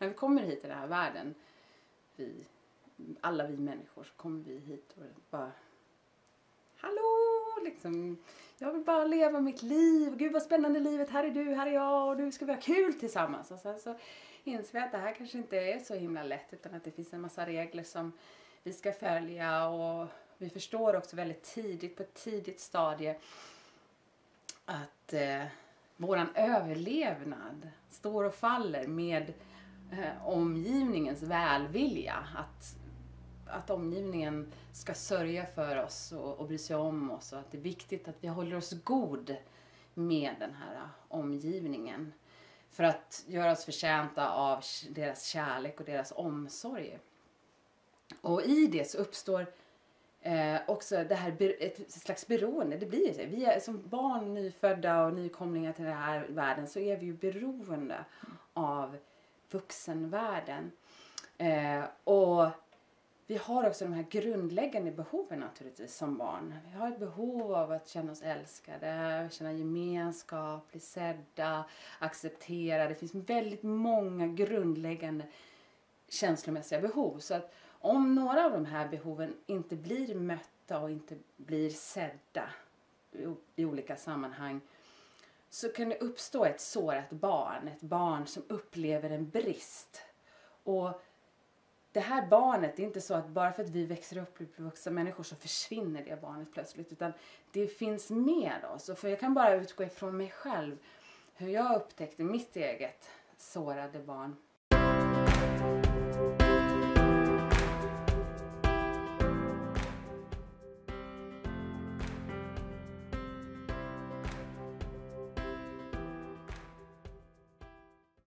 när vi kommer hit i den här världen, vi, alla vi människor, så kommer vi hit och bara Hallå! Liksom, jag vill bara leva mitt liv. Gud vad spännande livet. Här är du, här är jag och nu ska vi ha kul tillsammans. Och sen så inser vi att det här kanske inte är så himla lätt utan att det finns en massa regler som vi ska följa och vi förstår också väldigt tidigt, på ett tidigt stadie att eh, våran överlevnad står och faller med eh, omgivningens välvilja. Att, att omgivningen ska sörja för oss och, och bry sig om oss och att det är viktigt att vi håller oss god med den här omgivningen för att göra oss förtjänta av deras kärlek och deras omsorg. Och i det så uppstår eh, också det här ett slags beroende. Det blir det. Vi är som barn, nyfödda och nykomlingar till den här världen så är vi ju beroende av vuxenvärlden. Eh, och vi har också de här grundläggande behoven naturligtvis som barn. Vi har ett behov av att känna oss älskade, känna gemenskap, bli sedda, accepterade. Det finns väldigt många grundläggande känslomässiga behov. Så att om några av de här behoven inte blir mötta och inte blir sedda i olika sammanhang så kan det uppstå ett sårat barn, ett barn som upplever en brist. Och det här barnet, det är inte så att bara för att vi växer upp och blir vuxna människor så försvinner det barnet plötsligt. Utan det finns med oss. Och för jag kan bara utgå ifrån mig själv. Hur jag upptäckte mitt eget sårade barn.